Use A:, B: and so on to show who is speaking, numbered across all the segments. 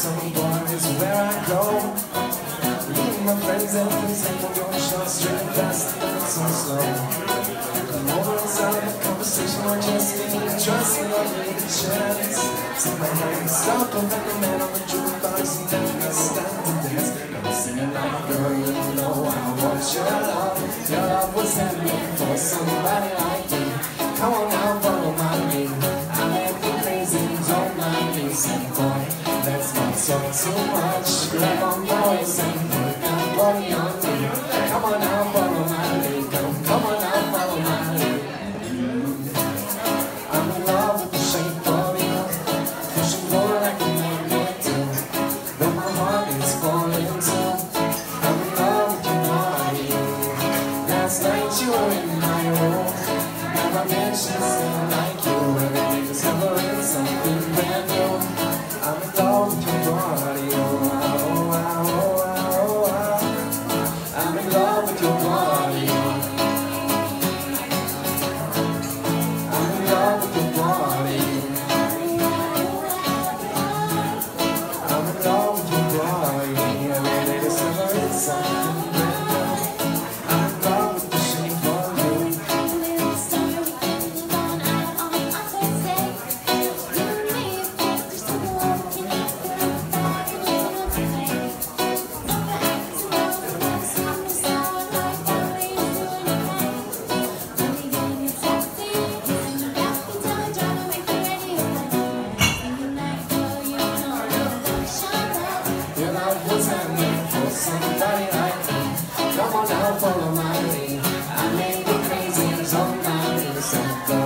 A: someone is where I go. Leave my friends and please take my road short straight fast. So slow. Come over inside the conversation or just be Trust me, I'll give it a chance Take my hand, stop and the man on the jukebox and I'm stand to dance I'm singing like, girl, you know I want your love. Your love was handmade for somebody like you Come on now, follow my lead. I am crazy, don't mind me, sing boy. Let's go talk too much. Grab on my waist and put that body on me Come on now, follow my lead. Come, come on now, follow my lead. I'm in love with the shape of you. Pushing forward like a magnet do Though my heart is falling too. I'm in love with your body. Last night you were in my room. Never mentioned something like you. Every day discovering something day follow my lead. I may be crazy, don't mind me, so go.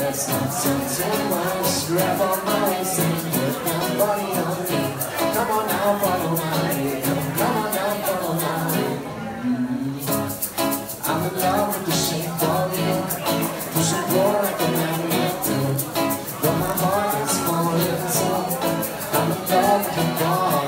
A: Let's not talk too much. Grab on my waist and put that body on me. Come on now, follow my lead. Come, on now, follow my lead. I'm in love with the shape of you. Push and pull like a magnet. Though my heart is falling too. I'm in love with.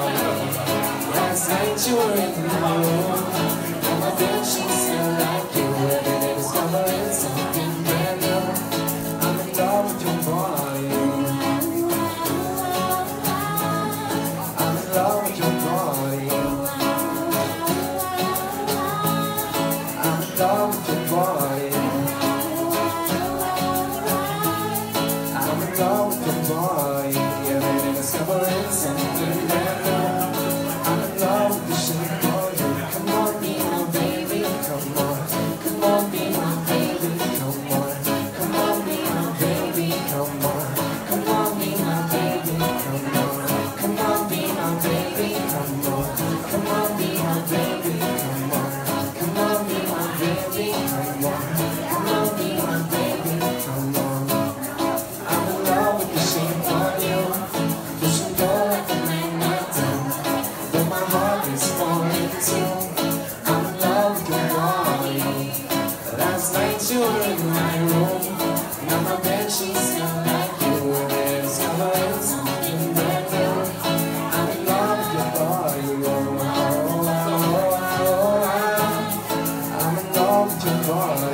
A: Love with